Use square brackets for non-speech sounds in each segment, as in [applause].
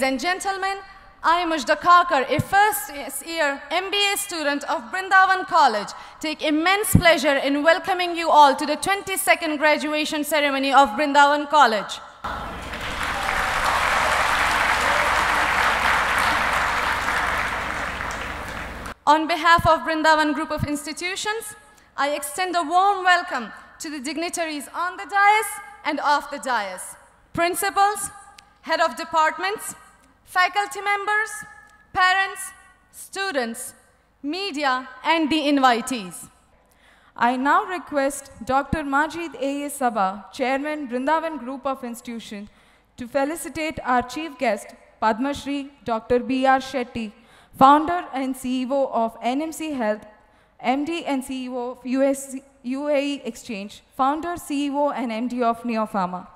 ladies and gentlemen. I am Ujda Kakar, a first year MBA student of Brindavan College. Take immense pleasure in welcoming you all to the 22nd graduation ceremony of Brindavan College. On behalf of Brindavan Group of Institutions, I extend a warm welcome to the dignitaries on the dais and off the dais, principals, head of departments, faculty members, parents, students, media, and the invitees. I now request Dr. Majid A. Sabha, Chairman, Brindavan Group of Institution, to felicitate our chief guest, Padma Shri Dr. B. R. Shetty, founder and CEO of NMC Health, MD and CEO of UAE Exchange, founder, CEO, and MD of Neopharma.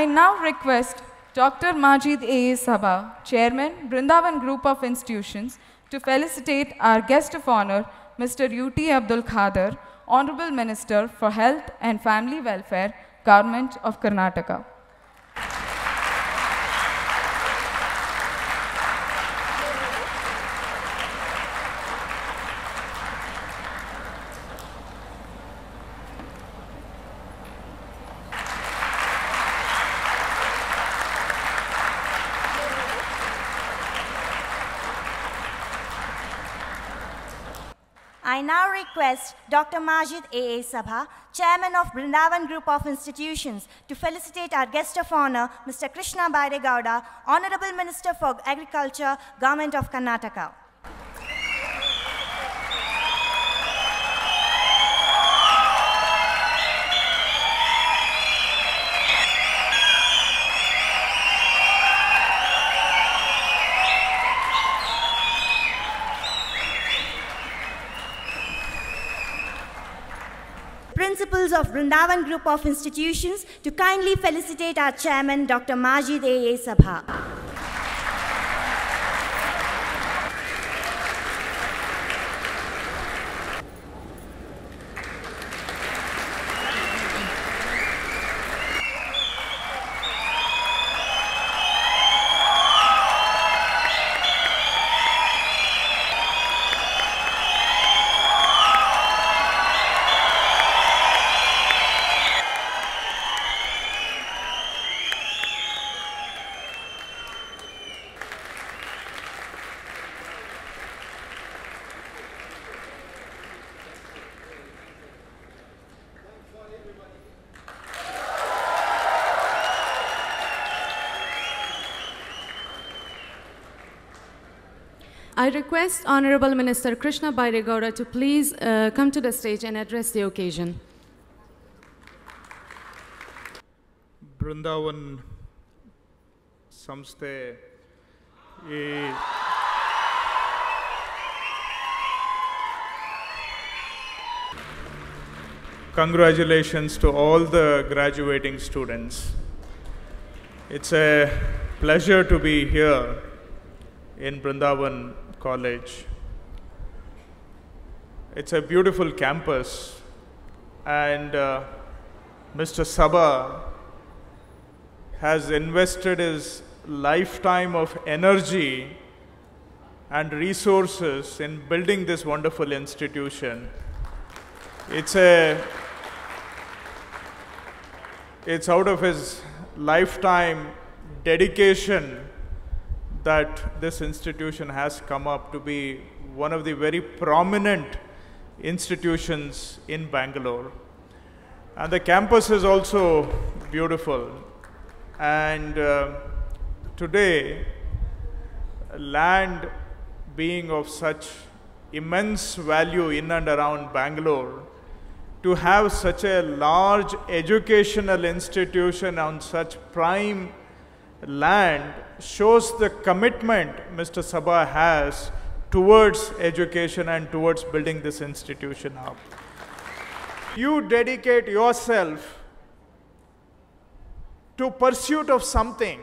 I now request Dr. Majid A. Sabha, Chairman, Brindavan Group of Institutions, to felicitate our guest of honor, Mr. U.T. Abdul Khader, Honorable Minister for Health and Family Welfare, Government of Karnataka. I now request Dr. Majid A.A. Sabha, Chairman of Brindavan Group of Institutions, to felicitate our guest of honor, Mr. Krishna Bairegowda, Honorable Minister for Agriculture, Government of Karnataka. Of Brindavan Group of Institutions to kindly felicitate our chairman, Dr. Majid A.A. Sabha. I request Honorable Minister Krishna Bairegowda to please uh, come to the stage and address the occasion. Brindavan ಸಂಸ್ಥೆ ಈ Congratulations to all the graduating students. It's a pleasure to be here in Brindavan College. It's a beautiful campus, and uh, Mr. Sabha has invested his lifetime of energy and resources in building this wonderful institution. It's a it's out of his lifetime dedication that this institution has come up to be one of the very prominent institutions in Bangalore. And the campus is also beautiful. And uh, today, land being of such immense value in and around Bangalore, to have such a large educational institution on such prime land shows the commitment Mr. Sabha has towards education and towards building this institution up. You dedicate yourself to pursuit of something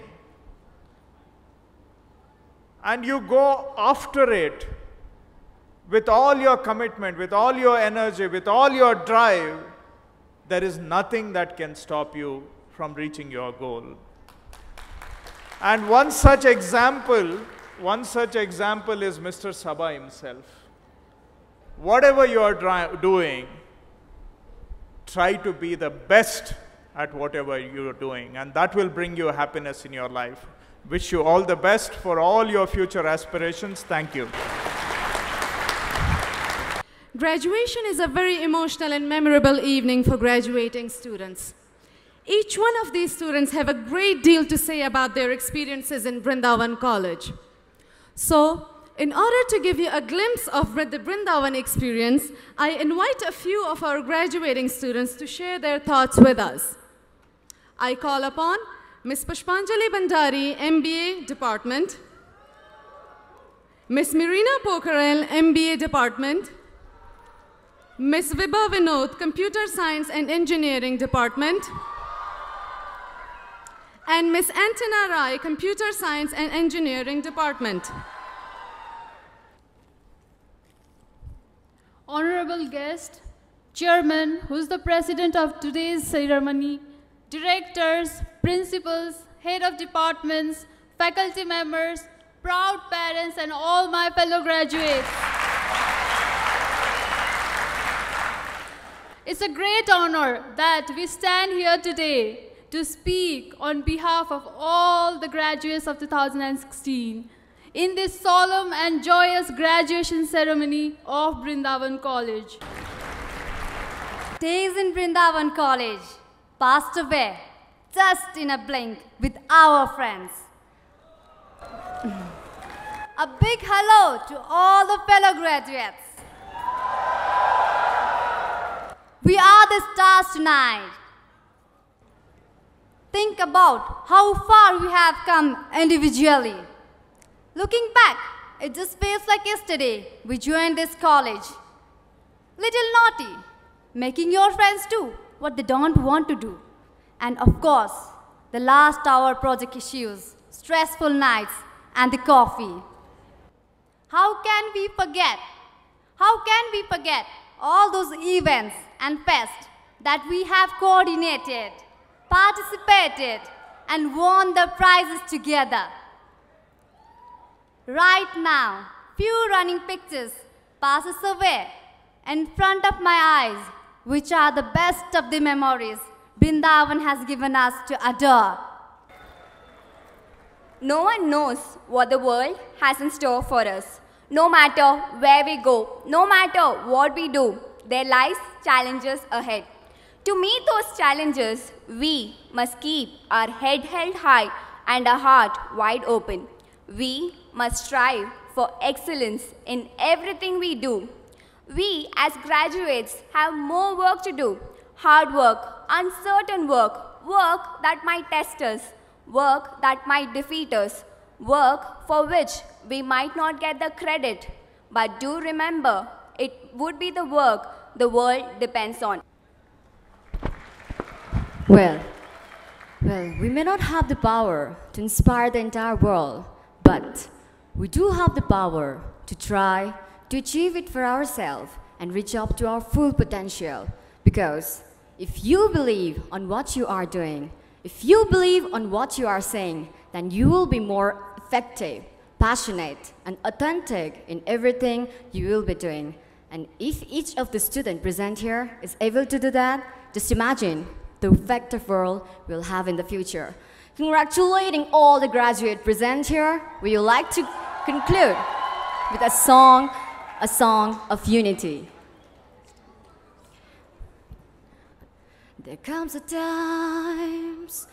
and you go after it with all your commitment, with all your energy, with all your drive, there is nothing that can stop you from reaching your goal. And one such example, one such example is Mr. Sabha himself. Whatever you are doing, try to be the best at whatever you are doing, and that will bring you happiness in your life. Wish you all the best for all your future aspirations. Thank you. Graduation is a very emotional and memorable evening for graduating students. Each one of these students have a great deal to say about their experiences in Brindavan College. So, in order to give you a glimpse of the Brindavan experience, I invite a few of our graduating students to share their thoughts with us. I call upon Ms. Pushpanjali Bandari, MBA Department, Ms. Mirina Pokharel, MBA Department, Ms. Vibha Vinod, Computer Science and Engineering Department, and Miss Antina Rai, Computer Science and Engineering Department. Honorable guest, chairman, who's the president of today's ceremony, directors, principals, head of departments, faculty members, proud parents, and all my fellow graduates. It's a great honor that we stand here today to speak on behalf of all the graduates of 2016 in this solemn and joyous graduation ceremony of Brindavan College. Days in Brindavan College passed away just in a blink with our friends. A big hello to all the fellow graduates. We are the stars tonight. Think about how far we have come individually. Looking back, it just feels like yesterday we joined this college. Little naughty, making your friends do what they don't want to do. And of course, the last hour project issues, stressful nights, and the coffee. How can we forget? How can we forget all those events and fests that we have coordinated, participated, and won the prizes together? Right now, few running pictures passes away in front of my eyes, which are the best of the memories Brindavan has given us to adore. No one knows what the world has in store for us. No matter where we go, no matter what we do, there lies challenges ahead. To meet those challenges, we must keep our head held high and our heart wide open. We must strive for excellence in everything we do. We, as graduates, have more work to do hard work, uncertain work, work that might test us, work that might defeat us, work for which we might not get the credit. But do remember, it would be the work the world depends on. Well, well, we may not have the power to inspire the entire world, but we do have the power to try to achieve it for ourselves and reach up to our full potential. Because if you believe on what you are doing, if you believe on what you are saying, then you will be more effective, passionate, and authentic in everything you will be doing. And if each of the students present here is able to do that, just imagine the effective world we'll have in the future. Congratulating all the graduates present here, we would like to conclude with a song, a song of unity. There comes a times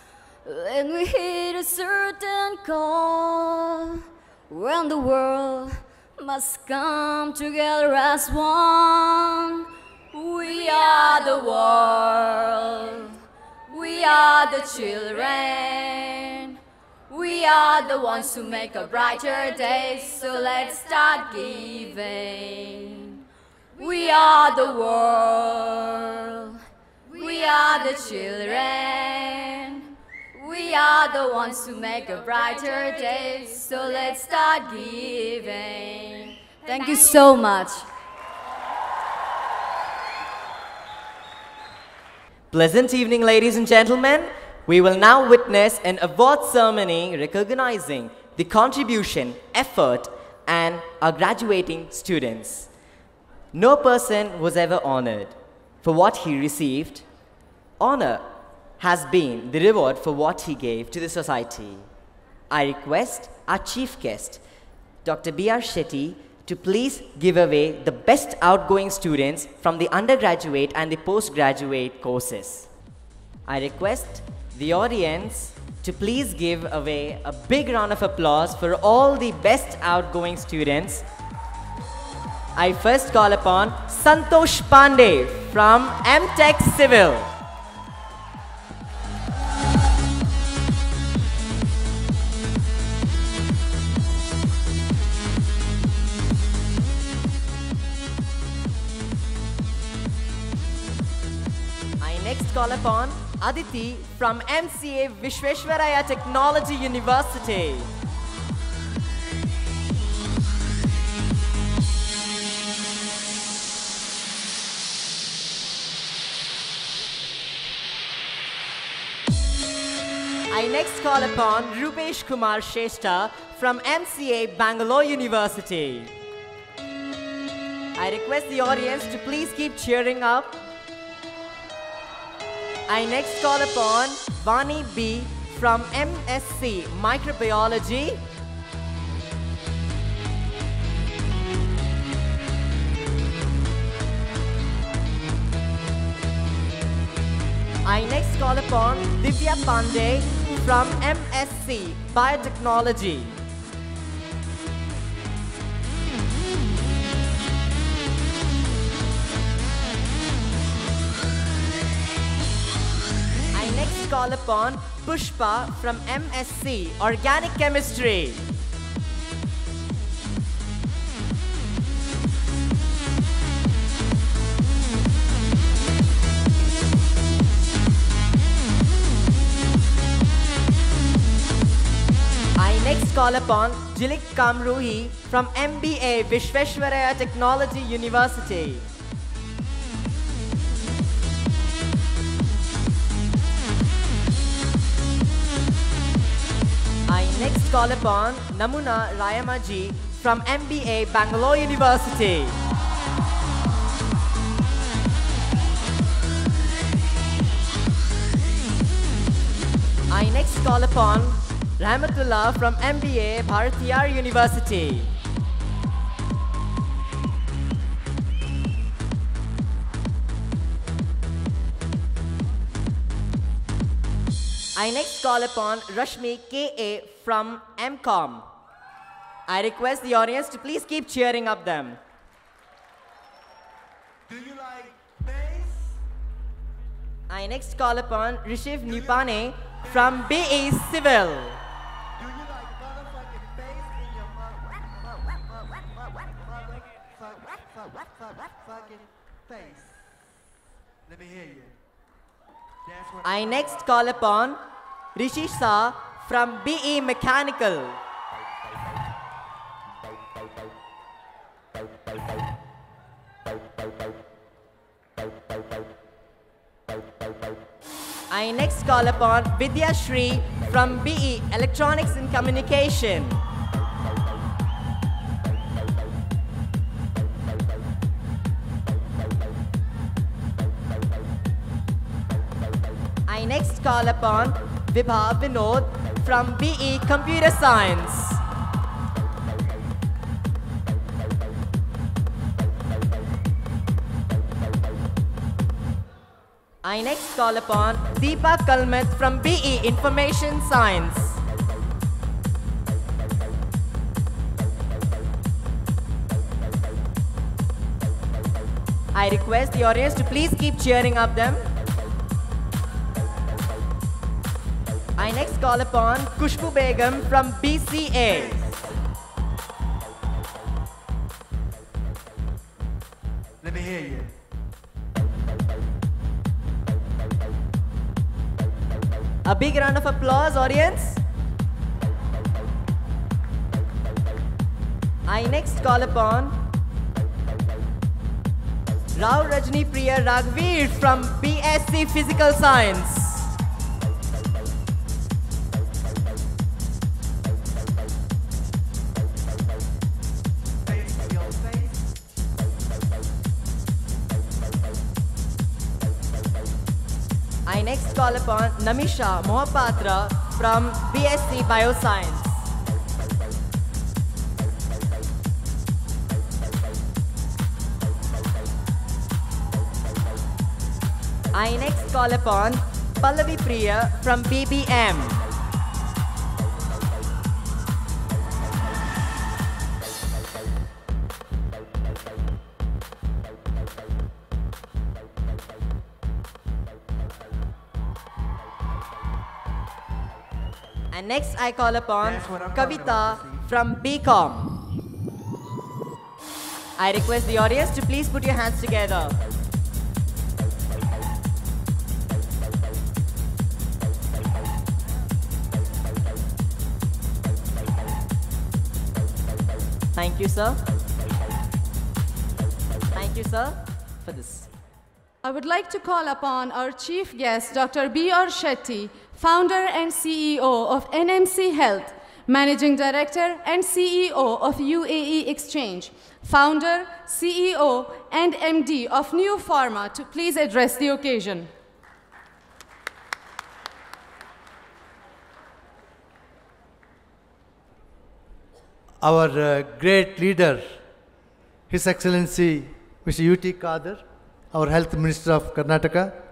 when we hit a certain call, when the world must come together as one. We are the world. We are the children. We are the ones who make a brighter day, so let's start giving. We are the world. We are the children. We are the ones who make a brighter day, so let's start giving. Thank you so much. Pleasant evening, ladies and gentlemen. We will now witness an award ceremony recognizing the contribution, effort, and our graduating students. No person was ever honored for what he received. Honor has been the reward for what he gave to the society. I request our chief guest, Dr. B.R. Shetty, to please give away the best outgoing students from the undergraduate and the postgraduate courses. I request the audience to please give away a big round of applause for all the best outgoing students. I first call upon Santosh Pandey from MTech Civil. Next call upon Aditi from MCA Visvesvaraya Technology University. I next call upon Rupesh Kumar Sheshta from MCA Bangalore University. I request the audience to please keep cheering up. I next call upon Vani B from MSc Microbiology. I next call upon Divya Pandey from MSc Biotechnology. Next call upon Pushpa from MSc Organic Chemistry. I next call upon Jilik Kamruhi from MBA Visvesvaraya Technology University. Next call upon Namuna Rayamaji from MBA Bangalore University. I next call upon Rahmatullah from MBA Bharathiar University. I next call upon Rashmi KA from MCOM. I request the audience to please keep cheering up them. Do you like bass? I next call upon Rishiv Nipane from BE Civil. Do you like motherfucking bass in your motherfucking face? Let me hear you. I next call upon Rishi Shah from BE Mechanical. I next call upon Vidya Shri from BE Electronics and Communication. I next call upon Vibha Vinod from BE Computer Science. I next call upon Deepa Kalmat from BE Information Science. I request the audience to please keep cheering up them. Call upon Kushbu Begum from BCA. Let me hear you. A big round of applause, audience. I next call upon Rao Rajni Priya Ragveer from BSc Physical Science. Upon Namisha Mohapatra from BSc Bioscience. I next call upon Pallavi Priya from BBM. And next, I call upon Kavita from BCom. I request the audience to please put your hands together. Thank you, sir. Thank you, sir, for this. I would like to call upon our chief guest, Dr. B. R. Shetty, founder and CEO of NMC Health, managing director and CEO of UAE Exchange, founder, CEO, and MD of Neopharma, to please address the occasion. our uh, great leader, His Excellency Mr. U.T. Khader, our Health Minister of Karnataka,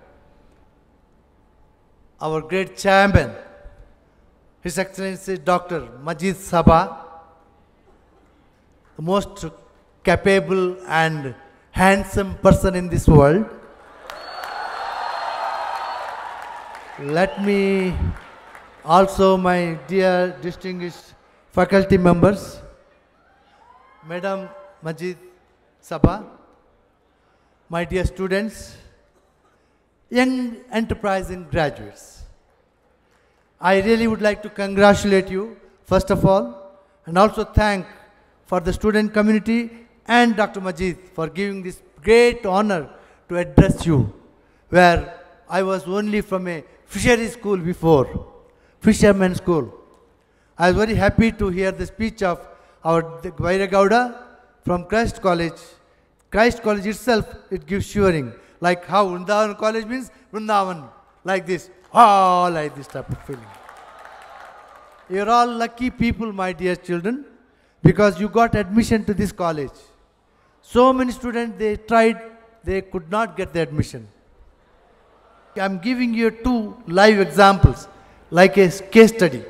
our great chairman, His Excellency Dr. Majid Sabha, the most capable and handsome person in this world. Let me also, my dear distinguished faculty members, Madam Majid Sabha, my dear students, young enterprising graduates. I really would like to congratulate you, first of all, and also thank for the student community and Dr. Majid for giving this great honor to address you, where I was only from a fishery school before, fisherman school. I was very happy to hear the speech of our Vaira Gowda from Christ College. Christ College itself, it gives shivering. Like how Vrindavan College means Vrindavan, like this. Oh, like this type of feeling. You're all lucky people, my dear children, because you got admission to this college. So many students, they tried, they could not get the admission. I'm giving you two live examples, like a case study.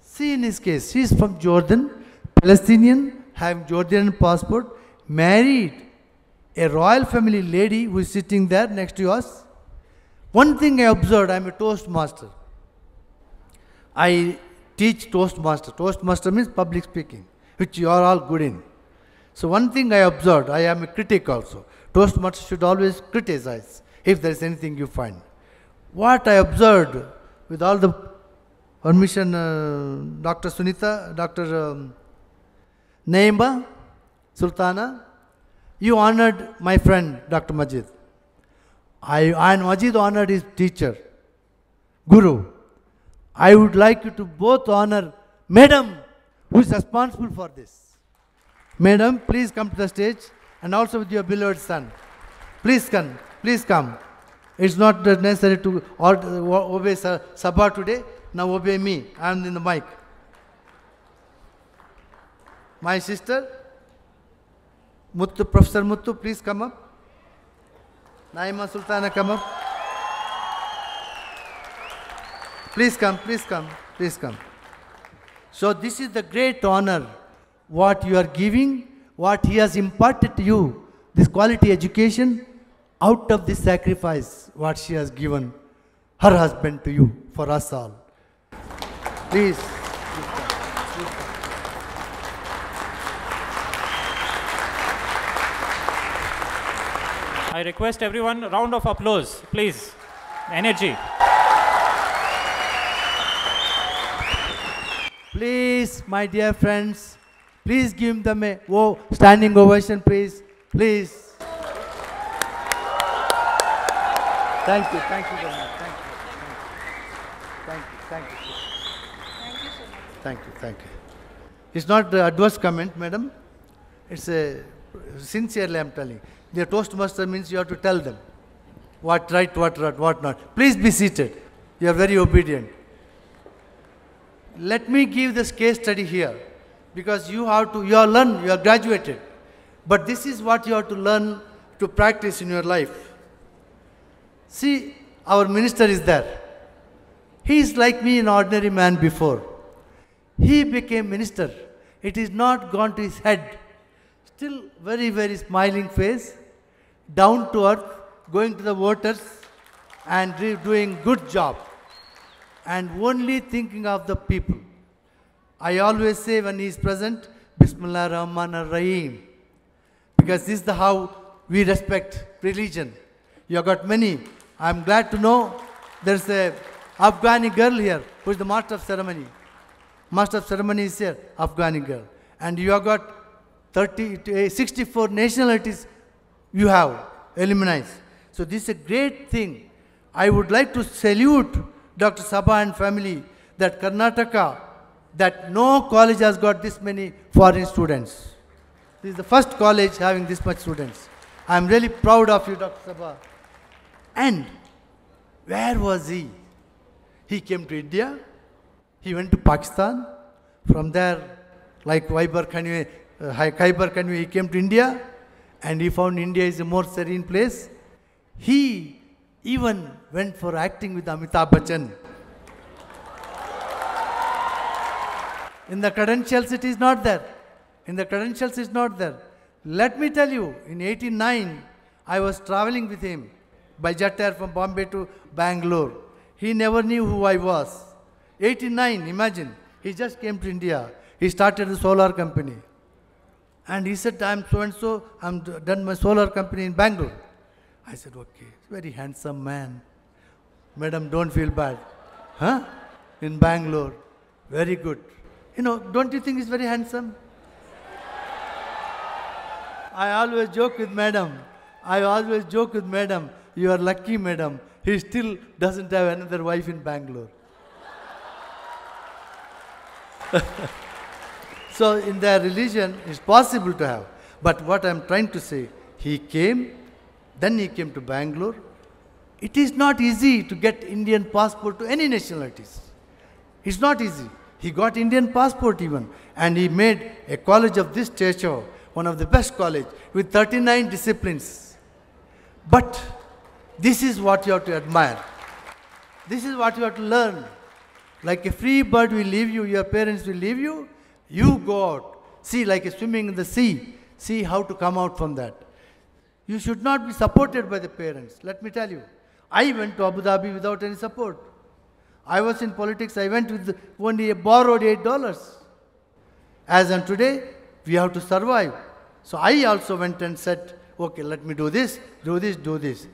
See in his case, he is from Jordan, Palestinian, having Jordanian passport, married a royal family lady who is sitting there next to us. One thing I observed, I am a Toastmaster. I teach Toastmaster. Toastmaster means public speaking, which you are all good in. So one thing I observed, I am a critic also. Toastmaster should always criticize if there is anything you find. What I observed with all the permission, uh, Dr. Sunita, Dr. Um, Naima, Sultana, you honored my friend Dr. Majid. I, and Majid honored his teacher, Guru. I would like you to both honor Madam, who is responsible for this. Madam, please come to the stage and also with your beloved son. Please come, please come. It's not necessary to obey Sabha today. Now obey me. I am in the mic. My sister, Muttu, Professor Muttu, please come up. Naima Sultana, come up. Please come, please come, please come. So this is the great honor what you are giving, what he has imparted to you, this quality education, out of this sacrifice, what she has given her husband to you, for us all. Please. please come, please come. I request everyone a round of applause, please. Energy. Please, my dear friends, please give them a oh, standing ovation, please. Please. Thank you, thank you very much. Thank you. Thank you, thank you. Thank you so much. Thank you, thank you. It's not the adverse comment, madam. It's a, sincerely I'm telling. The Toastmaster means you have to tell them what right, what right, what not. Please be seated. You are very obedient. Let me give this case study here because you have to, you are learned, you are graduated. But this is what you have to learn to practice in your life. See, our minister is there. He is like me, an ordinary man before. He became minister. It is not gone to his head. Still very, very smiling face, down to earth, going to the voters and doing good job and only thinking of the people. I always say when he is present, Bismillah Rahman Rahim. Because this is the how we respect religion. You have got many. I'm glad to know there's a Afghani girl here who is the master of ceremony. Master of ceremony is here, Afghani girl. and you have got 30 eh, 64 nationalities you have alumni. So this is a great thing. I would like to salute Dr. Sabha and family that Karnataka, that no college has got this many foreign students. This is the first college having this much students. I am really proud of you, Dr. Sabha. And where was he? He came to India, he went to Pakistan, from there, like Khyber Khanwe, uh, Khyber Khanwe, he came to India, and he found India is a more serene place. He even went for acting with Amitabh Bachchan. In the credentials, it is not there. In the credentials, it's not there. Let me tell you, in 89, I was traveling with him by jet air from Bombay to Bangalore. He never knew who I was. 89, imagine. He just came to India. He started a solar company. And he said, I'm so and so, I'm done my solar company in Bangalore. I said, okay, very handsome man. Madam, don't feel bad. Huh? In Bangalore. Very good. You know, don't you think he's very handsome? I always joke with madam. I always joke with madam. You are lucky, madam. He still doesn't have another wife in Bangalore. [laughs] so, in their religion, it's possible to have. But what I'm trying to say, he came, then he came to Bangalore. It is not easy to get Indian passport to any nationalities. It's not easy. He got Indian passport even, and he made a college of this stature, one of the best college, with 39 disciplines. But this is what you have to admire. This is what you have to learn. Like a free bird will leave you, your parents will leave you, you go out. See, like swimming in the sea, see how to come out from that. You should not be supported by the parents. Let me tell you. I went to Abu Dhabi without any support. I was in politics, I went with only a borrowed $8. As on today, we have to survive. So I also went and said, okay, let me do this, do this, do this.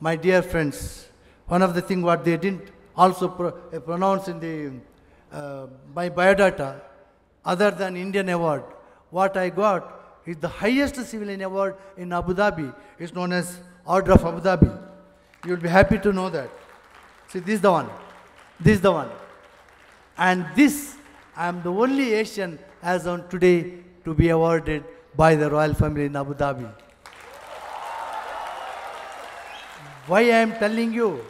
My dear friends, one of the things what they didn't also pro- uh, pronounce in the uh, my biodata, other than Indian award, what I got is the highest civilian award in Abu Dhabi. It's known as Order of Abu Dhabi. You'll be happy to know that. See, this is the one. This is the one. And this, I am the only Asian as on today to be awarded by the royal family in Abu Dhabi. Why I am telling you?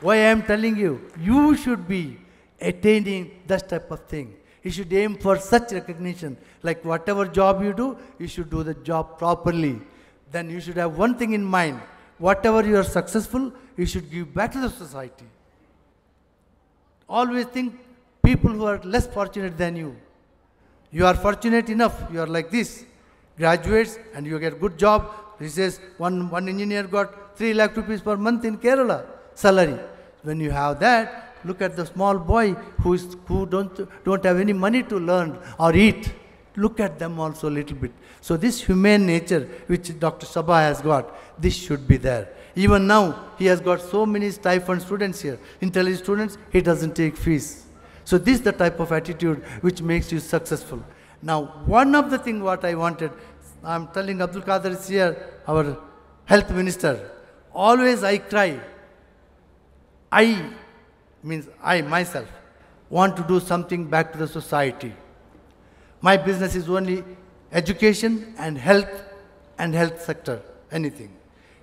Why I am telling you? You should be attaining that type of thing. You should aim for such recognition. Like whatever job you do, you should do the job properly. Then you should have one thing in mind. Whatever you are successful, you should give back to the society. Always think people who are less fortunate than you. You are fortunate enough, you are like this. Graduates and you get good job. He says one, one engineer got 3 lakh rupees per month in Kerala salary. When you have that, look at the small boy who, is, who don't, don't have any money to learn or eat. Look at them also a little bit. So this humane nature which Dr. Sabha has got, this should be there. Even now, he has got so many stipend students here. Intelligent students, he doesn't take fees. So this is the type of attitude which makes you successful. Now, one of the thing what I wanted, I'm telling Abdul Khader is here, our health minister. Always I cry. I means I myself want to do something back to the society. My business is only education and health and health sector, anything.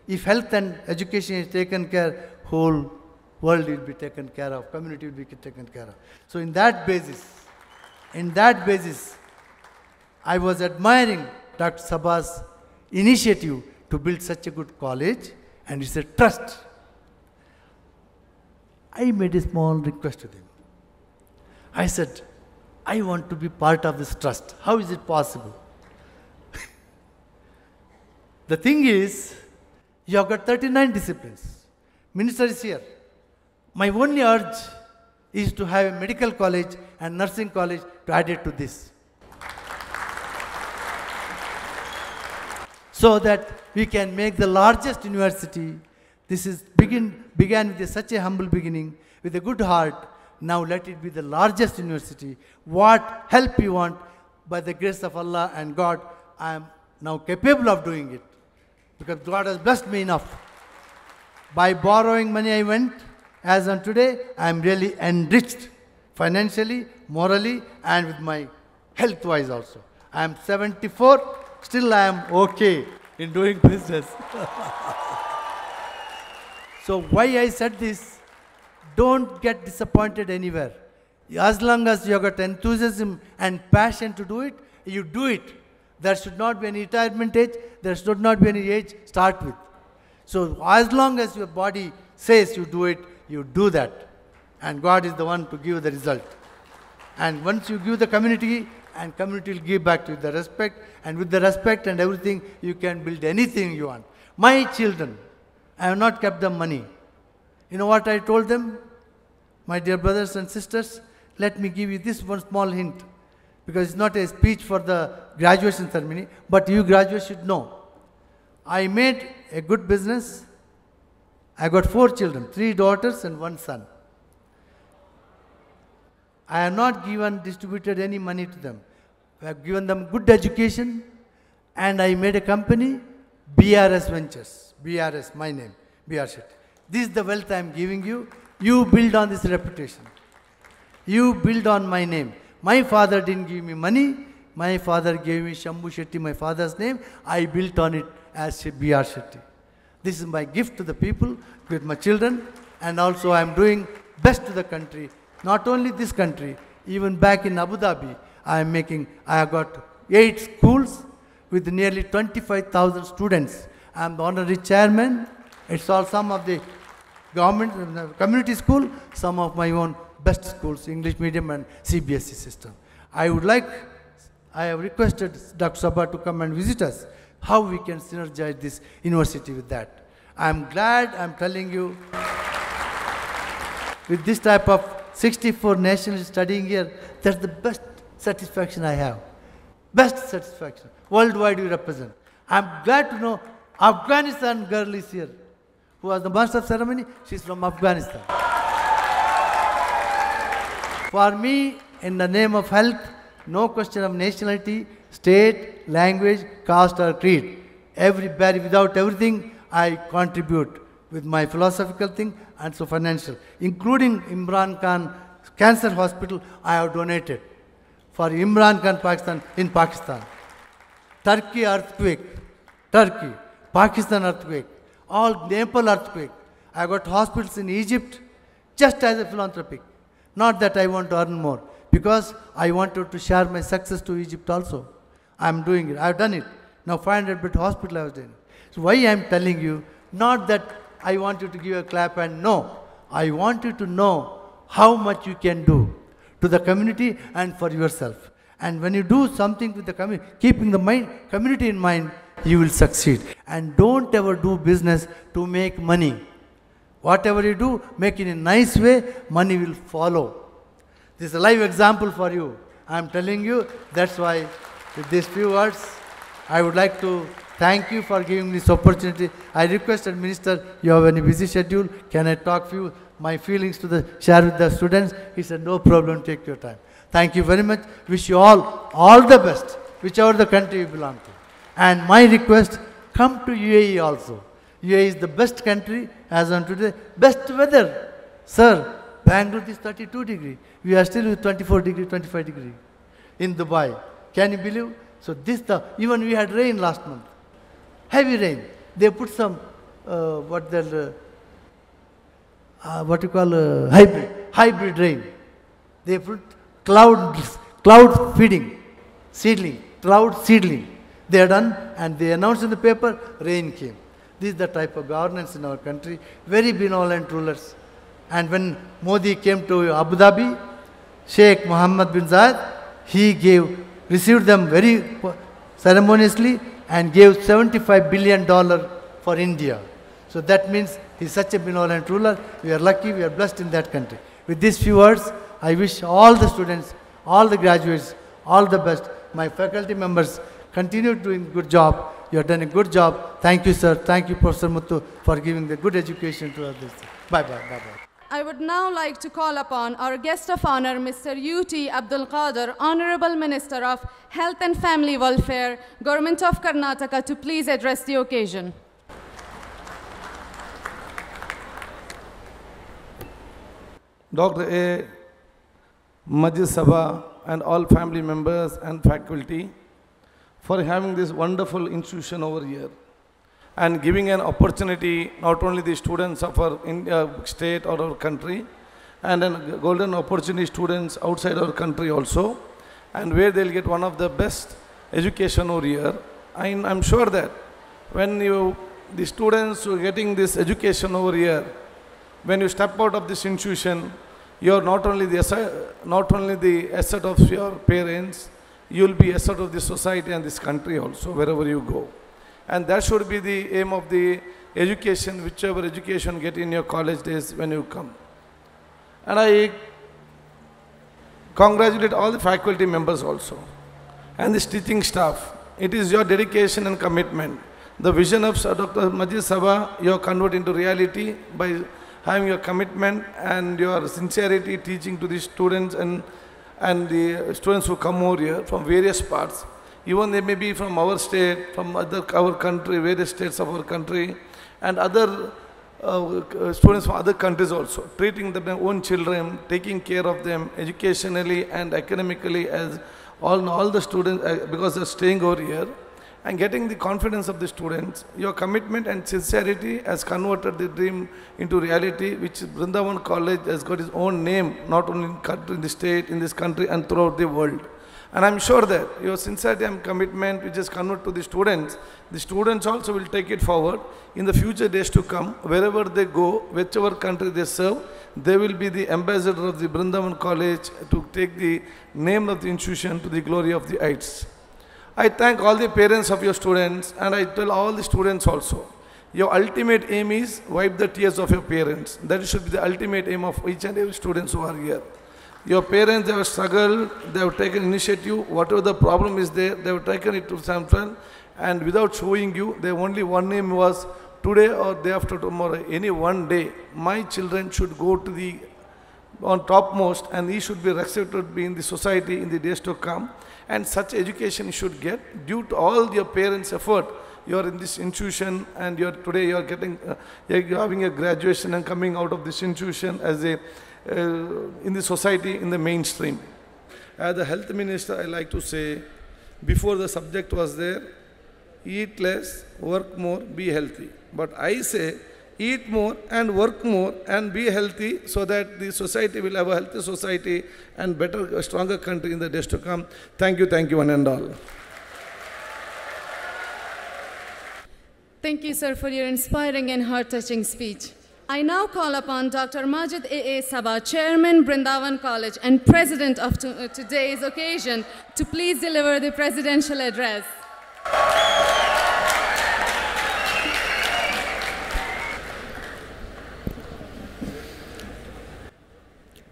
If health and education is taken care, whole world will be taken care of, community will be taken care of. So in that basis, in that basis, I was admiring Dr. Sabha's initiative to build such a good college and it's a trust. I made a small request to them. I said, I want to be part of this trust. How is it possible? [laughs] the thing is, you have got 39 disciplines. Minister is here. My only urge is to have a medical college and nursing college to add it to this. [laughs] so that we can make the largest university. This is begin, began with a, such a humble beginning, with a good heart. Now let it be the largest university. What help you want, by the grace of Allah and God, I am now capable of doing it because God has blessed me enough. By borrowing money, I went. As on today, I am really enriched financially, morally, and with my health wise also. I am 74, still I am okay in doing business. [laughs] so, why I said this, don't get disappointed anywhere. As long as you got enthusiasm and passion to do it, you do it. There should not be any retirement age, there should not be any age start with. So as long as your body says you do it, you do that. And God is the one to give the result. And once you give the community, and community will give back to you the respect, and with the respect and everything, you can build anything you want. My children, I have not kept the money. You know what I told them? My dear brothers and sisters, let me give you this one small hint. Because it's not a speech for the graduation ceremony, but you graduates should know. I made a good business. I got four children, three daughters and one son. I have not given, distributed any money to them. I have given them good education and I made a company, BRS Ventures. BRS, my name, BR Shetty. This is the wealth I am giving you. You build on this reputation. You build on my name. My father didn't give me money. My father gave me Shambhu Shetty, my father's name. I built on it as BR Shetty. This is my gift to the people, with my children, and also I am doing best to the country. Not only this country, even back in Abu Dhabi, I am making, I have got eight schools with nearly 25,000 students. I am the honorary chairman. It's all some of the government, uh, community school, some of my own best schools, English medium and CBSE system. I would like, I have requested Dr. Sabha to come and visit us, how we can synergize this university with that. I'm glad I'm telling you, with this type of 64 nationals studying here, that's the best satisfaction I have. Best satisfaction. Worldwide you represent. I'm glad to know Afghanistan girl is here. Who was the master of ceremony? She's from Afghanistan. For me, in the name of health, no question of nationality, state, language, caste or creed. Everybody, without everything, I contribute with my philosophical thing and so financial. Including Imran Khan Cancer Hospital, I have donated for Imran Khan Pakistan in Pakistan. Turkey earthquake, Turkey, Pakistan earthquake, all Nepal earthquake. I got hospitals in Egypt just as a philanthropic. Not that I want to earn more, because I wanted to share my success to Egypt also. I am doing it. I have done it. Now 500 bed hospital I was doing. So why I am telling you, not that I want you to give a clap and no. I want you to know how much you can do to the community and for yourself. And when you do something with the community, keeping the mind, community in mind, you will succeed. And don't ever do business to make money. Whatever you do, make it in a nice way, money will follow. This is a live example for you. I am telling you, that's why with these few words, I would like to thank you for giving me this opportunity. I requested Minister, you have any busy schedule, can I talk few my feelings to the share with the students? He said, no problem, take your time. Thank you very much. Wish you all all the best, whichever the country you belong to. And my request, come to UAE also. UAE is the best country as on today, best weather. Sir, Bangalore is 32 degree. We are still with 24 degree, 25 degree in Dubai. Can you believe? So this the even we had rain last month, heavy rain. They put some uh, what the uh, uh, what you call uh, hybrid hybrid rain. They put cloud cloud feeding, seedling, cloud seedling. They are done and they announced in the paper. Rain came. This is the type of governance in our country. Very benevolent rulers. And when Modi came to Abu Dhabi, Sheikh Mohammed bin Zayed, he gave, received them very ceremoniously and gave 75 billion dollar for India. So that means he's such a benevolent ruler. We are lucky, we are blessed in that country. With these few words, I wish all the students, all the graduates, all the best. My faculty members continue doing good job. You have done a good job. Thank you, sir. Thank you, Professor Muthu, for giving the good education to us. Bye bye. Bye bye. I would now like to call upon our guest of honor, Mr. U.T. Abdul Khader, Honorable Minister of Health and Family Welfare, Government of Karnataka, to please address the occasion. Dr. A. Majid Sabha and all family members and faculty for having this wonderful institution over here and giving an opportunity not only the students of our state or our country and a golden opportunity students outside our country also and where they'll get one of the best education over here. I'm, I'm sure that when you, the students who are getting this education over here, when you step out of this institution, you're not only the not only the asset of your parents, you'll be asset of the society and this country also, wherever you go. And that should be the aim of the education, whichever education get in your college days when you come. And I congratulate all the faculty members also and the teaching staff. It is your dedication and commitment. The vision of Dr. Majid Sabha, you have converted into reality by having your commitment and your sincerity teaching to the students and, and the students who come over here from various parts. Even they may be from our state, from other, our country, various states of our country, and other uh, students from other countries also, treating their own children, taking care of them educationally and academically as all, all the students, uh, because they're staying over here, and getting the confidence of the students, your commitment and sincerity has converted the dream into reality, which Brindavan College has got its own name, not only in, country, in the state, in this country, and throughout the world. And I'm sure that your sincerity and commitment, which is converted to the students, the students also will take it forward in the future days to come. Wherever they go, whichever country they serve, they will be the ambassador of the Brindavan College to take the name of the institution to the glory of the heights. I thank all the parents of your students and I tell all the students also. Your ultimate aim is wipe the tears of your parents. That should be the ultimate aim of each and every students who are here. Your parents, they have struggled, they have taken initiative, whatever the problem is there, they have taken it to Samson and without showing you, their only one aim was today or day after tomorrow, any one day, my children should go to the on topmost and he should be be in the society in the days to come and such education you should get due to all your parents effort. You are in this institution and you are today you are getting uh, you are having a graduation and coming out of this institution as a uh, in the society in the mainstream. As the health minister i like to say before the subject was there eat less work more be healthy. But i say eat more and work more and be healthy so that the society will have a healthy society and better, stronger country in the days to come. Thank you, thank you, one and all. Thank you, sir, for your inspiring and heart-touching speech. I now call upon Dr. Majid A.A. Sabha, Chairman, Brindavan College, and President of uh, today's occasion, to please deliver the presidential address.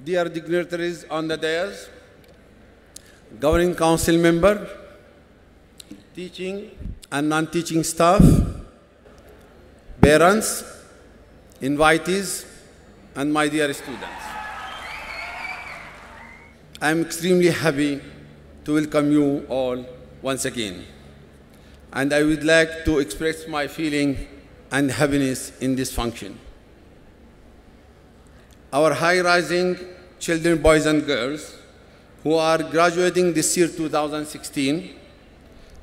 Dear dignitaries on the dais, governing council member, teaching and non-teaching staff, parents, invitees, and my dear students. I am extremely happy to welcome you all once again. And I would like to express my feeling and happiness in this function. Our high-rising children, boys and girls, who are graduating this year 2016,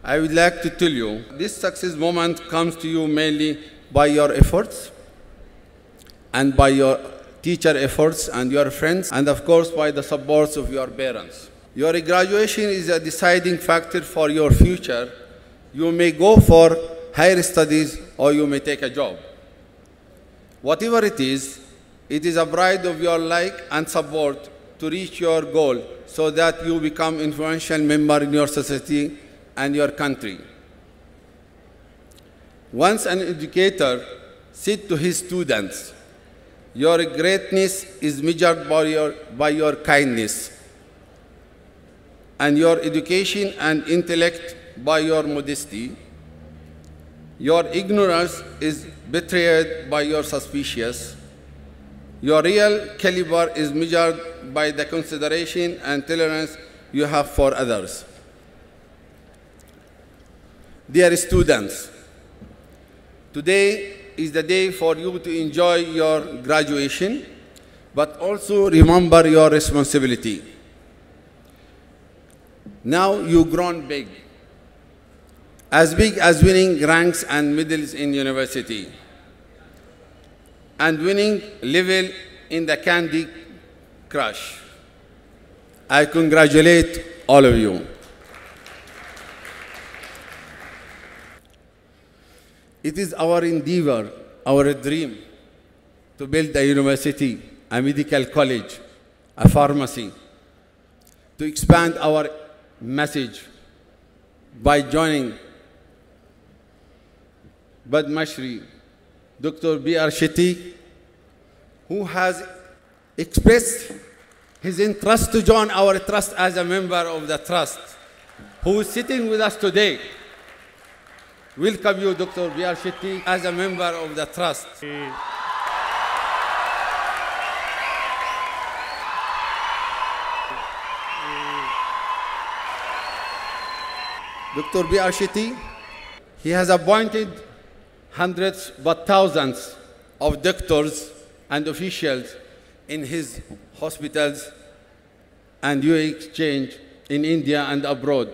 I would like to tell you this success moment comes to you mainly by your efforts and by your teacher efforts and your friends and of course by the supports of your parents. Your graduation is a deciding factor for your future. You may go for higher studies or you may take a job. Whatever it is, it is a pride of your like and support to reach your goal so that you become influential member in your society and your country. Once an educator said to his students, your greatness is measured by your, by your kindness, and your education and intellect by your modesty. Your ignorance is betrayed by your suspicious. Your real caliber is measured by the consideration and tolerance you have for others. Dear students, today is the day for you to enjoy your graduation, but also remember your responsibility. Now you've grown big, as big as winning ranks and medals in university, and winning level in the Candy Crush. I congratulate all of you. It is our endeavor, our dream, to build a university, a medical college, a pharmacy, to expand our message by joining Padma Shri, Dr. B.R. Shetty, who has expressed his interest to join our trust as a member of the trust, who is sitting with us today. Welcome you, Dr. B.R. Shetty, as a member of the trust. Dr. B.R. Shetty, he has appointed hundreds but thousands of doctors and officials in his hospitals and UAE exchange in India and abroad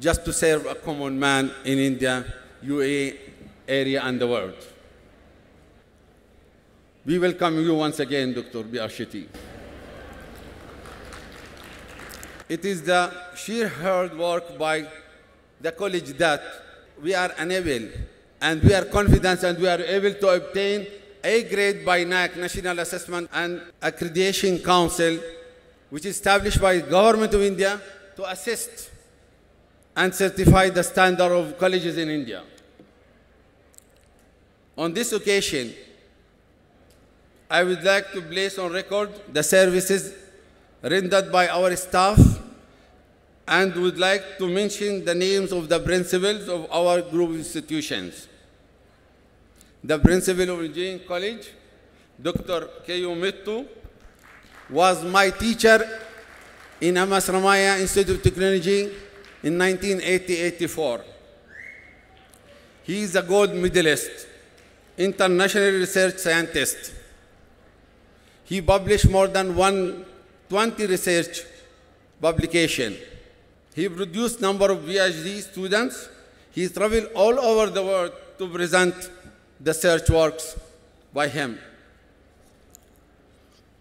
just to serve a common man in India, UAE area and the world. We welcome you once again, Dr. B. R. Shetty. It is the sheer hard work by the college that we are enabled and we are confident and we are able to obtain A grade by NAAC, National Assessment and Accreditation Council, which is established by the Government of India to assist and certify the standard of colleges in India. On this occasion, I would like to place on record the services rendered by our staff and would like to mention the names of the principals of our group institutions. The principal of Engineering College, Dr. Keyo Mittu, was my teacher in M.S. Ramaiah Institute of Technology in 1980-84. He is a gold medalist, international research scientist. He published more than 120 research publications. He produced number of PhD students. He traveled all over the world to present the search works by him.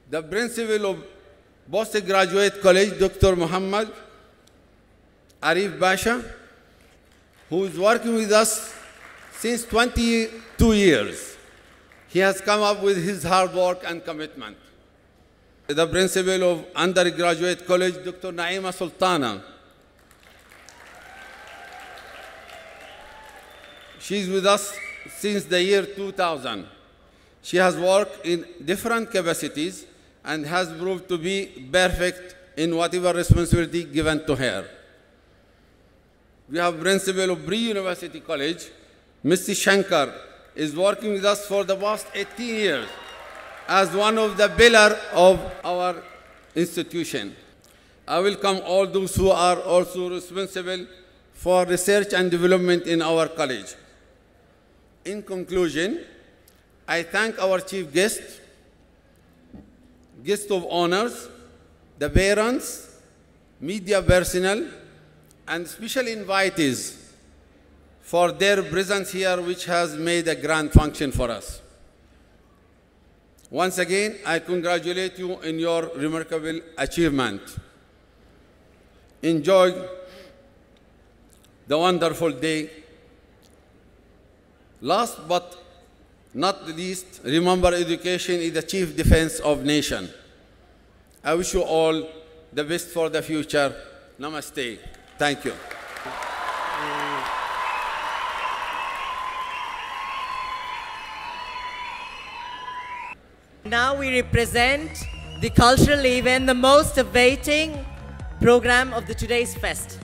The principal of postgraduate college, Dr. Muhammad Arif Basha, who is working with us since 22 years. He has come up with his hard work and commitment. The principal of undergraduate college, Dr. Naima Sultana. She's with us since the year 2000. She has worked in different capacities and has proved to be perfect in whatever responsibility given to her. We have principal of Pre-University College, Mr. Shankar, is working with us for the past 18 years as one of the pillar of our institution. I welcome all those who are also responsible for research and development in our college. In conclusion, I thank our chief guest, guest of honors, the parents, media personnel, and special invitees for their presence here, which has made a grand function for us. Once again, I congratulate you in your remarkable achievement. Enjoy the wonderful day. Last but not the least, remember education is the chief defense of nation. I wish you all the best for the future. Namaste. Thank you. Now we represent the cultural event, the most awaiting program of the today's fest.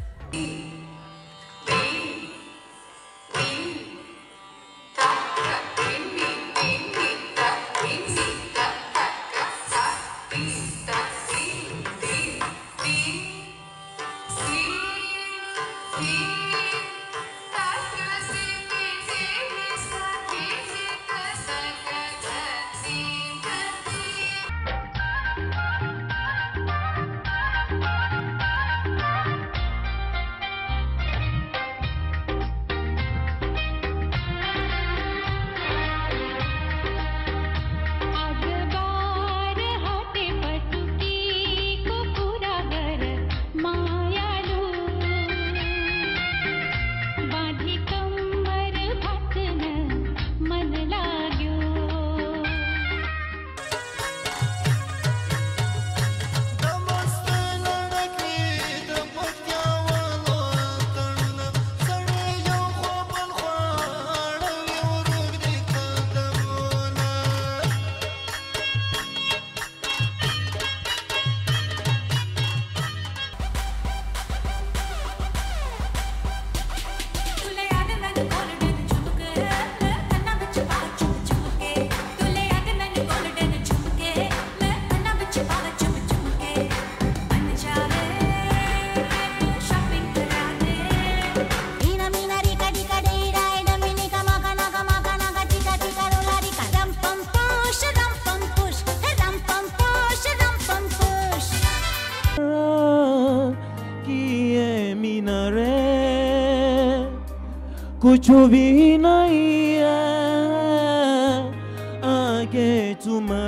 कुछ भी नहीं है आगे तुम्हारे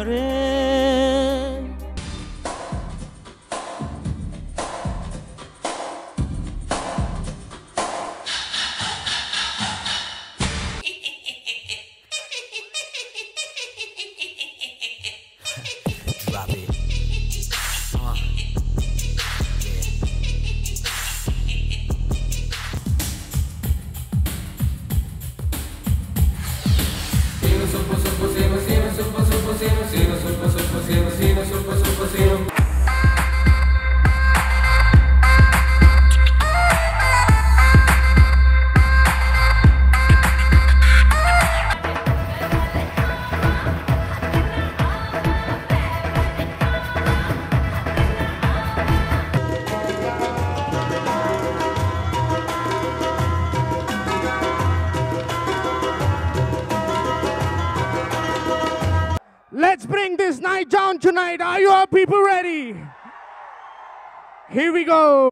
Here we go.